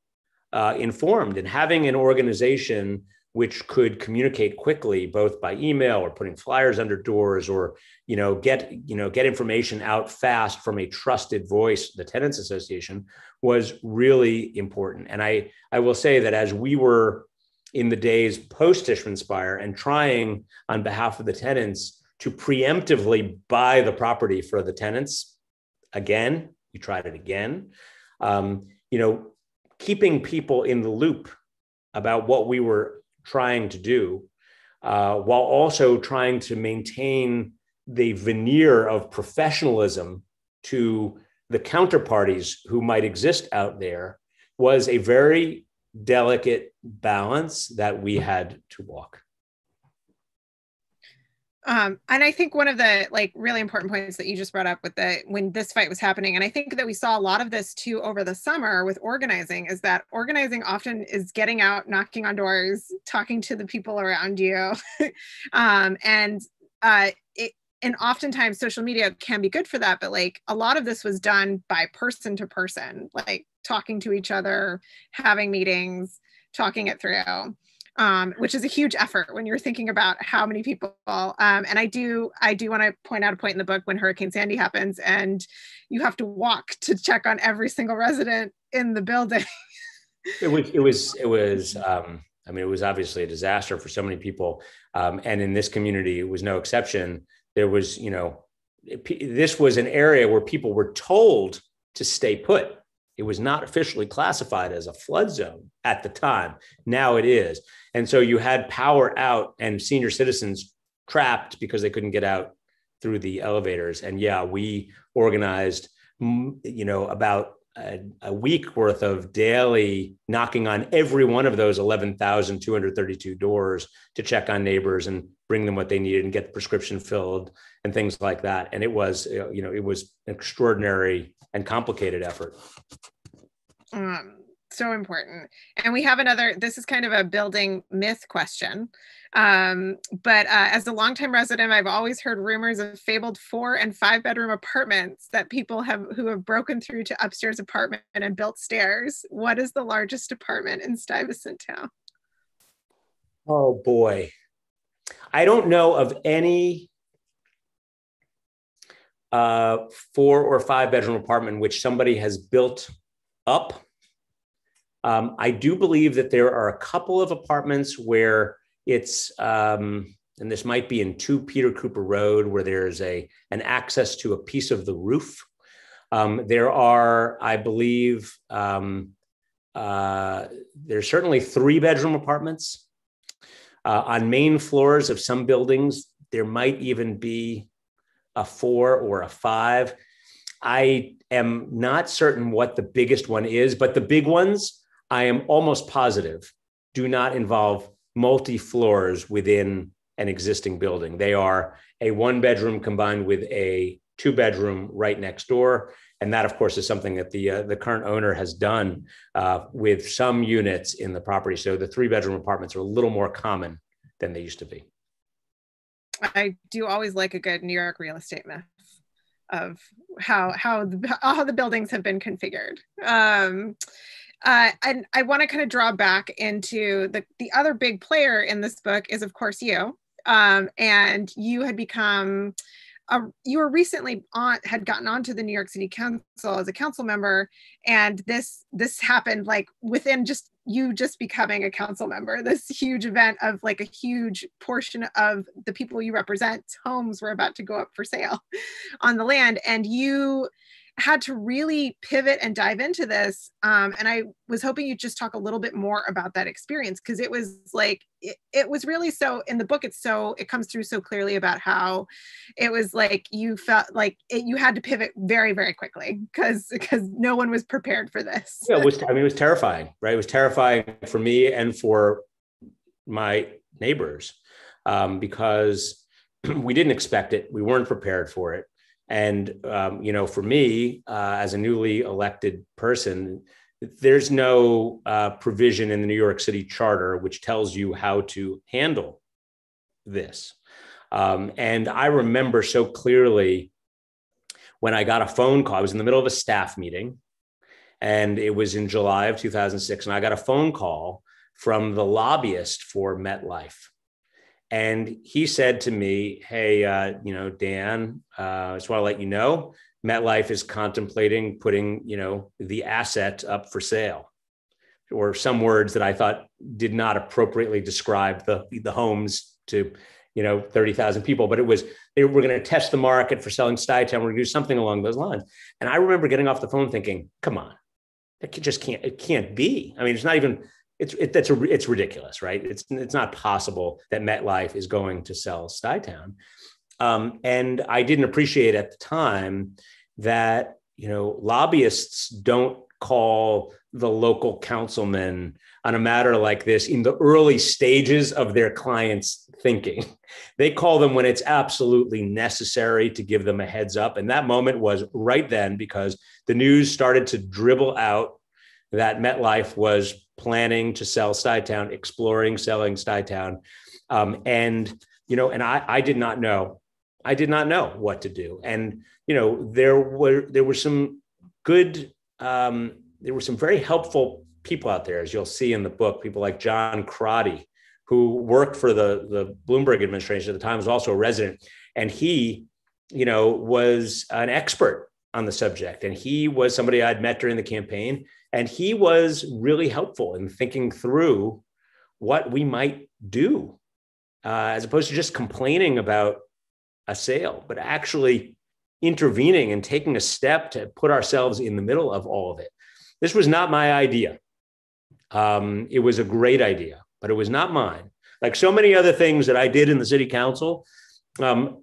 uh, informed and having an organization which could communicate quickly both by email or putting flyers under doors or you know get you know get information out fast from a trusted voice the tenants association was really important and i i will say that as we were in the days post Tishman Speyer and trying on behalf of the tenants to preemptively buy the property for the tenants again you tried it again um, you know keeping people in the loop about what we were trying to do, uh, while also trying to maintain the veneer of professionalism to the counterparties who might exist out there, was a very delicate balance that we had to walk. Um, and I think one of the like really important points that you just brought up with the when this fight was happening, and I think that we saw a lot of this too over the summer with organizing, is that organizing often is getting out, knocking on doors, talking to the people around you, um, and uh, it, and oftentimes social media can be good for that, but like a lot of this was done by person to person, like talking to each other, having meetings, talking it through um, which is a huge effort when you're thinking about how many people. Um, and I do, I do want to point out a point in the book when Hurricane Sandy happens, and you have to walk to check on every single resident in the building. it was, it was, it was. Um, I mean, it was obviously a disaster for so many people, um, and in this community, it was no exception. There was, you know, it, this was an area where people were told to stay put. It was not officially classified as a flood zone at the time. Now it is. And so you had power out and senior citizens trapped because they couldn't get out through the elevators. And yeah, we organized, you know, about a, a week worth of daily knocking on every one of those 11,232 doors to check on neighbors and bring them what they needed and get the prescription filled and things like that. And it was, you know, it was an extraordinary and complicated effort. Um, so important. And we have another, this is kind of a building myth question. Um, but uh, as a longtime resident, I've always heard rumors of fabled four and five bedroom apartments that people have who have broken through to upstairs apartment and built stairs. What is the largest apartment in Stuyvesant Town? Oh boy. I don't know of any uh, four or five bedroom apartment which somebody has built up. Um, I do believe that there are a couple of apartments where it's, um, and this might be in 2 Peter Cooper Road, where there's a an access to a piece of the roof. Um, there are, I believe, um, uh, there's certainly three bedroom apartments. Uh, on main floors of some buildings, there might even be a four or a five. I am not certain what the biggest one is, but the big ones, I am almost positive, do not involve multi floors within an existing building. They are a one bedroom combined with a two bedroom right next door. And that, of course, is something that the uh, the current owner has done uh, with some units in the property. So the three bedroom apartments are a little more common than they used to be. I do always like a good New York real estate myth of how how the, how the buildings have been configured. Um, uh, and I want to kind of draw back into the the other big player in this book is of course you, um, and you had become. A, you were recently on had gotten onto the New York City Council as a council member, and this this happened like within just you just becoming a council member this huge event of like a huge portion of the people you represent homes were about to go up for sale on the land and you had to really pivot and dive into this um, and i was hoping you'd just talk a little bit more about that experience because it was like it, it was really so in the book it's so it comes through so clearly about how it was like you felt like it, you had to pivot very very quickly because because no one was prepared for this. Yeah it was i mean it was terrifying right? It was terrifying for me and for my neighbors um, because we didn't expect it. We weren't prepared for it and um, you know, for me, uh, as a newly elected person, there's no uh, provision in the New York City Charter which tells you how to handle this. Um, and I remember so clearly when I got a phone call. I was in the middle of a staff meeting, and it was in July of 2006, and I got a phone call from the lobbyist for MetLife and he said to me, Hey, uh, you know, Dan, uh, I just want to let you know MetLife is contemplating putting, you know, the asset up for sale or some words that I thought did not appropriately describe the, the homes to, you know, 30,000 people, but it was, they were going to test the market for selling Stuytown. We're going to do something along those lines. And I remember getting off the phone thinking, come on, that just can't, it can't be. I mean, it's not even, it's it, that's a, it's ridiculous, right? It's it's not possible that MetLife is going to sell Stuytown. Um, and I didn't appreciate at the time that you know lobbyists don't call the local councilman on a matter like this in the early stages of their client's thinking. They call them when it's absolutely necessary to give them a heads up. And that moment was right then because the news started to dribble out that MetLife was planning to sell Stuytown, exploring selling Stuytown. Um, and, you know, and I, I did not know, I did not know what to do. And, you know, there were, there were some good, um, there were some very helpful people out there, as you'll see in the book, people like John Crotty, who worked for the, the Bloomberg administration at the time, was also a resident. And he, you know, was an expert on the subject. And he was somebody I'd met during the campaign. And he was really helpful in thinking through what we might do, uh, as opposed to just complaining about a sale, but actually intervening and taking a step to put ourselves in the middle of all of it. This was not my idea. Um, it was a great idea, but it was not mine. Like so many other things that I did in the city council, um,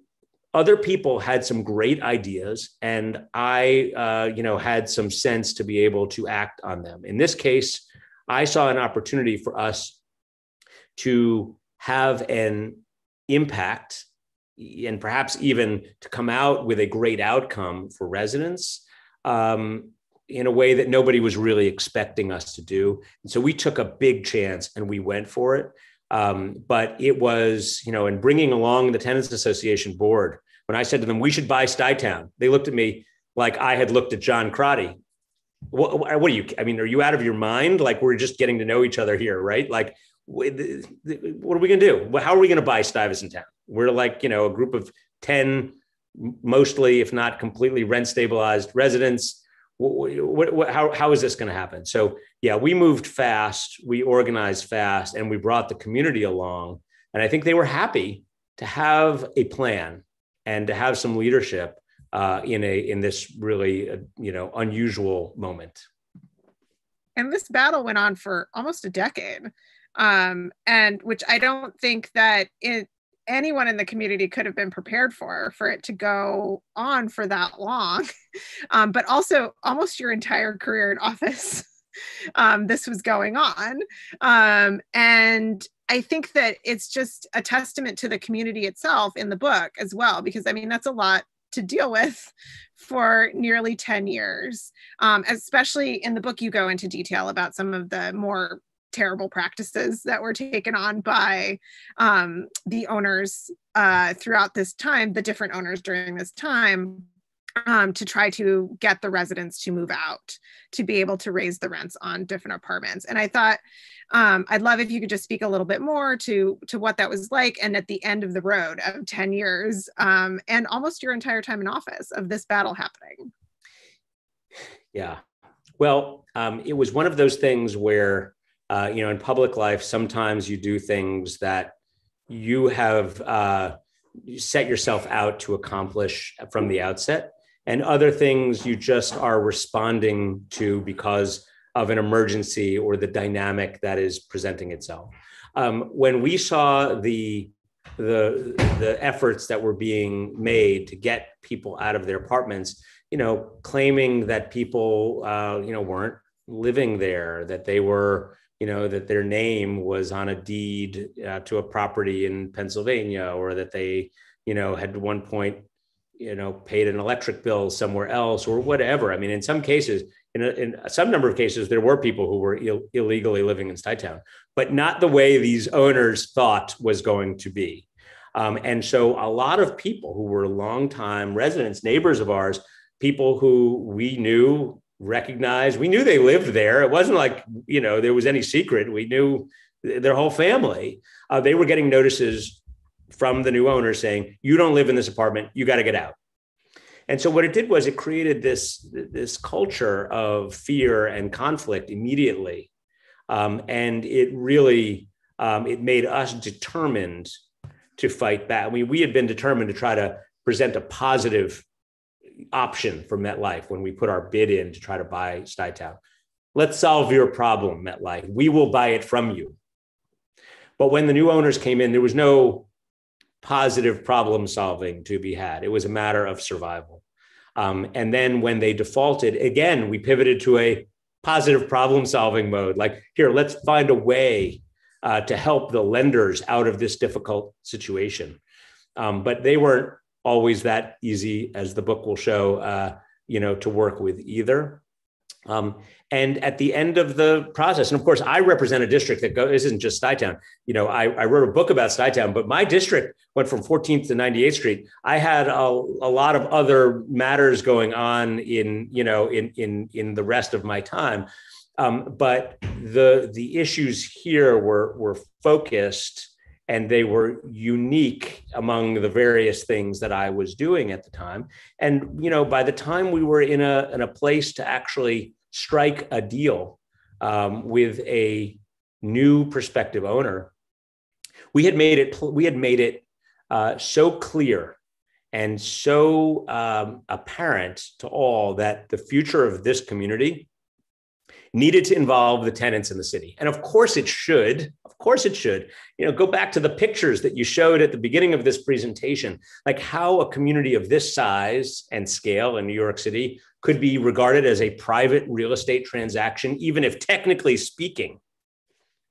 other people had some great ideas and i uh, you know had some sense to be able to act on them in this case i saw an opportunity for us to have an impact and perhaps even to come out with a great outcome for residents um, in a way that nobody was really expecting us to do. And so we took a big chance and we went for it. Um, but it was, you know, in bringing along the Tenants Association board, when I said to them, we should buy Stuytown, they looked at me like I had looked at John Crotty. What, what are you, I mean, are you out of your mind? Like we're just getting to know each other here, right? Like, what are we going to do? How are we going to buy Stuyvesant Town? We're like, you know, a group of 10, mostly, if not completely rent stabilized residents what, what, how, how is this going to happen? So yeah, we moved fast, we organized fast, and we brought the community along. And I think they were happy to have a plan and to have some leadership uh, in a in this really uh, you know unusual moment. And this battle went on for almost a decade, um, and which I don't think that it anyone in the community could have been prepared for for it to go on for that long. Um, but also almost your entire career in office um, this was going on. Um, and i think that it's just a testament to the community itself in the book as well because i mean that's a lot to deal with for nearly 10 years. Um, especially in the book you go into detail about some of the more terrible practices that were taken on by um, the owners uh, throughout this time, the different owners during this time, um, to try to get the residents to move out to be able to raise the rents on different apartments. And I thought um, I'd love if you could just speak a little bit more to to what that was like, and at the end of the road of ten years um, and almost your entire time in office of this battle happening. Yeah, well, um, it was one of those things where uh, you know, in public life, sometimes you do things that you have uh, set yourself out to accomplish from the outset, and other things you just are responding to because of an emergency or the dynamic that is presenting itself. Um, when we saw the the the efforts that were being made to get people out of their apartments, you know, claiming that people, uh, you know, weren't living there, that they were you know that their name was on a deed uh, to a property in Pennsylvania, or that they, you know, had at one point, you know, paid an electric bill somewhere else, or whatever. I mean, in some cases, in, a, in some number of cases, there were people who were Ill- illegally living in Stuytown, but not the way these owners thought was going to be. Um, and so, a lot of people who were longtime residents, neighbors of ours, people who we knew recognized. We knew they lived there. It wasn't like, you know, there was any secret. We knew their whole family. Uh, they were getting notices from the new owner saying, you don't live in this apartment. You got to get out. And so what it did was it created this, this culture of fear and conflict immediately. Um, and it really, um, it made us determined to fight back. I mean, we had been determined to try to present a positive option for MetLife when we put our bid in to try to buy Stuytown. Let's solve your problem, MetLife. We will buy it from you. But when the new owners came in, there was no positive problem solving to be had. It was a matter of survival. Um, and then when they defaulted, again, we pivoted to a positive problem solving mode. Like, here, let's find a way uh, to help the lenders out of this difficult situation. Um, but they weren't always that easy, as the book will show, uh, you know, to work with either. Um, and at the end of the process, and of course, I represent a district that goes, this isn't just Stuytown. You know, I, I, wrote a book about Stuytown, but my district went from 14th to 98th Street. I had a, a lot of other matters going on in, you know, in, in, in the rest of my time. Um, but the, the issues here were, were focused and they were unique among the various things that I was doing at the time. And you know, by the time we were in a in a place to actually strike a deal um, with a new prospective owner, we had made it we had made it uh, so clear and so um, apparent to all that the future of this community needed to involve the tenants in the city. And of course it should. Of course it should. You know, go back to the pictures that you showed at the beginning of this presentation, like how a community of this size and scale in New York City could be regarded as a private real estate transaction, even if technically speaking,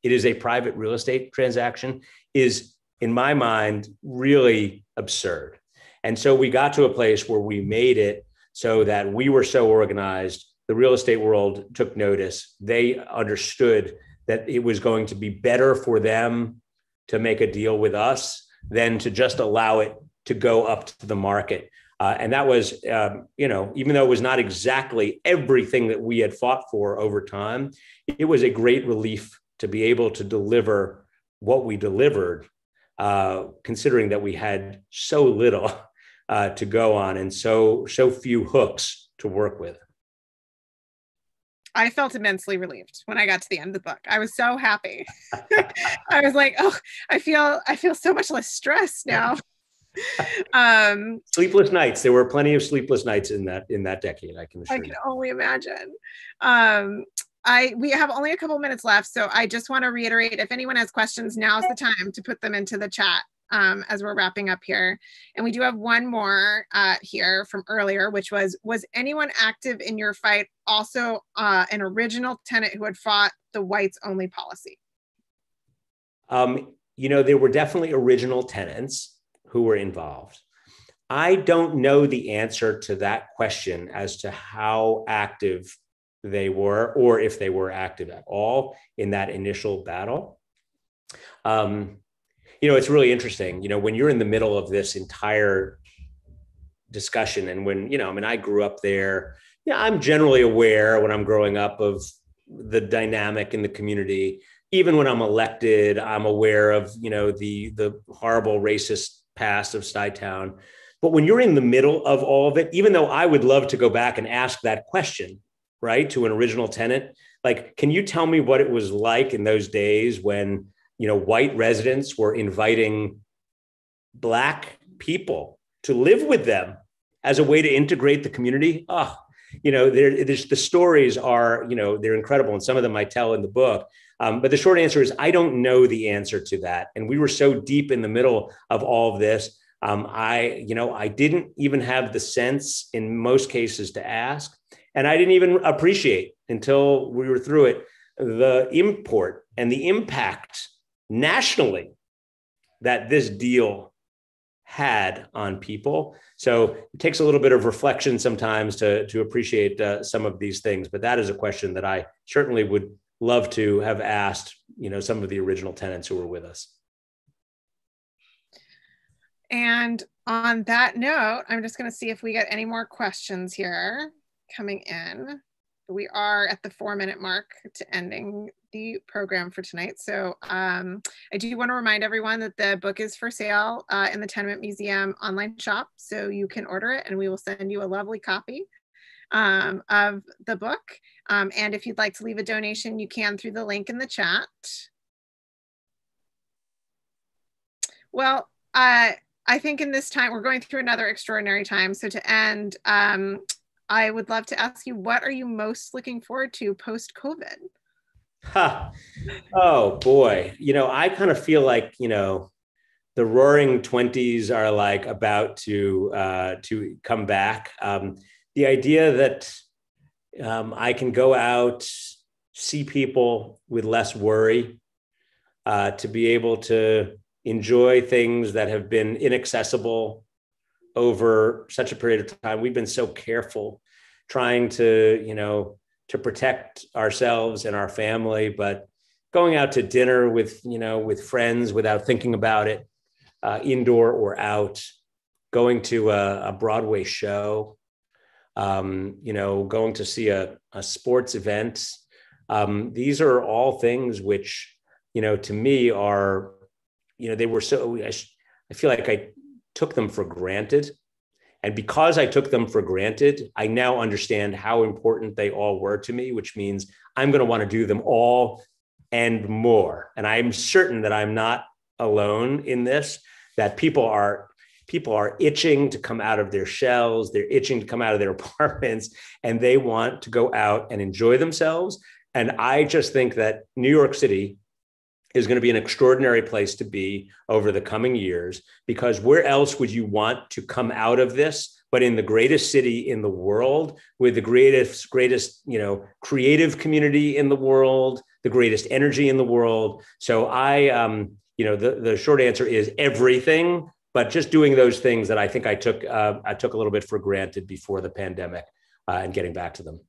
it is a private real estate transaction, is in my mind really absurd. And so we got to a place where we made it so that we were so organized the real estate world took notice. They understood that it was going to be better for them to make a deal with us than to just allow it to go up to the market. Uh, and that was, um, you know, even though it was not exactly everything that we had fought for over time, it was a great relief to be able to deliver what we delivered, uh, considering that we had so little uh, to go on and so so few hooks to work with. I felt immensely relieved when I got to the end of the book. I was so happy. I was like, oh, I feel I feel so much less stress now. um, sleepless nights. There were plenty of sleepless nights in that in that decade. I can. I can you. only imagine. Um, I we have only a couple minutes left, so I just want to reiterate: if anyone has questions, now's the time to put them into the chat um, as we're wrapping up here. And we do have one more uh, here from earlier, which was, was anyone active in your fight also uh, an original tenant who had fought the whites only policy? Um, you know, there were definitely original tenants who were involved. I don't know the answer to that question as to how active they were or if they were active at all in that initial battle. Um, you know, it's really interesting. You know, when you're in the middle of this entire discussion, and when you know, I mean, I grew up there. Yeah, I'm generally aware when I'm growing up of the dynamic in the community. Even when I'm elected, I'm aware of you know the the horrible racist past of Stuytown. But when you're in the middle of all of it, even though I would love to go back and ask that question, right, to an original tenant, like, can you tell me what it was like in those days when you know, white residents were inviting black people to live with them as a way to integrate the community. Oh, you know, the stories are, you know, they're incredible. And some of them I tell in the book. Um, but the short answer is I don't know the answer to that. And we were so deep in the middle of all of this. Um, I, you know, I didn't even have the sense in most cases to ask. And I didn't even appreciate until we were through it the import and the impact nationally that this deal had on people. So it takes a little bit of reflection sometimes to, to appreciate uh, some of these things. But that is a question that I certainly would love to have asked, you know, some of the original tenants who were with us. And on that note, I'm just going to see if we get any more questions here coming in. We are at the four minute mark to ending the program for tonight. So um, I do want to remind everyone that the book is for sale uh, in the Tenement Museum online shop. So you can order it and we will send you a lovely copy um, of the book. Um, and if you'd like to leave a donation, you can through the link in the chat. Well, uh, I think in this time, we're going through another extraordinary time. So to end, um, I would love to ask you, what are you most looking forward to post-COVID? Ha. Oh boy. You know, I kind of feel like, you know, the roaring 20s are like about to uh, to come back. Um, the idea that um, I can go out, see people with less worry, uh, to be able to enjoy things that have been inaccessible over such a period of time. We've been so careful trying to, you know, to protect ourselves and our family, but going out to dinner with you know with friends without thinking about it, uh, indoor or out, going to a, a Broadway show, um, you know, going to see a, a sports event. Um, these are all things which you know to me are you know they were so I, I feel like I took them for granted and because I took them for granted, I now understand how important they all were to me, which means I'm going to want to do them all and more. And I'm certain that I'm not alone in this, that people are people are itching to come out of their shells, they're itching to come out of their apartments and they want to go out and enjoy themselves. And I just think that New York City is going to be an extraordinary place to be over the coming years because where else would you want to come out of this but in the greatest city in the world with the greatest greatest you know creative community in the world the greatest energy in the world? So i um you know the, the short answer is everything but just doing those things that i think i took uh, i took a little bit for granted before the pandemic uh, and getting back to them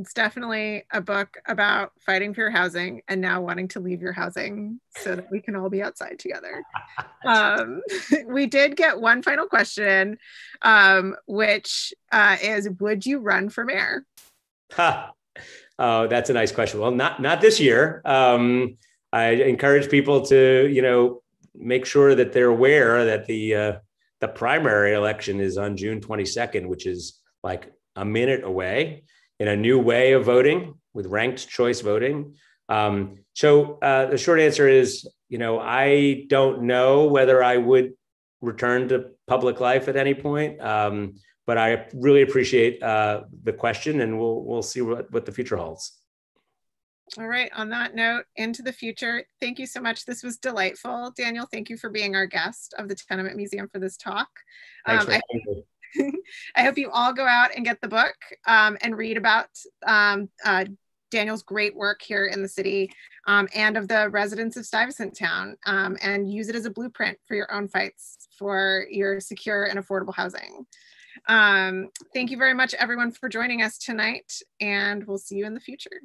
It's definitely a book about fighting for your housing and now wanting to leave your housing so that we can all be outside together. Um, we did get one final question, um, which uh, is Would you run for mayor? Oh, that's a nice question. Well, not not this year. Um, I encourage people to, you know, make sure that they're aware that the uh, the primary election is on June 22nd, which is like a minute away in a new way of voting with ranked choice voting. Um, so uh, the short answer is, you know, I don't know whether I would return to public life at any point, um, but I really appreciate uh, the question, and we'll we'll see what, what the future holds. All right. On that note, into the future. Thank you so much. This was delightful, Daniel. Thank you for being our guest of the Tenement Museum for this talk. Thanks um, I, I hope you all go out and get the book um, and read about um, uh, Daniel's great work here in the city um, and of the residents of Stuyvesant Town um, and use it as a blueprint for your own fights for your secure and affordable housing. Um, thank you very much, everyone, for joining us tonight, and we'll see you in the future.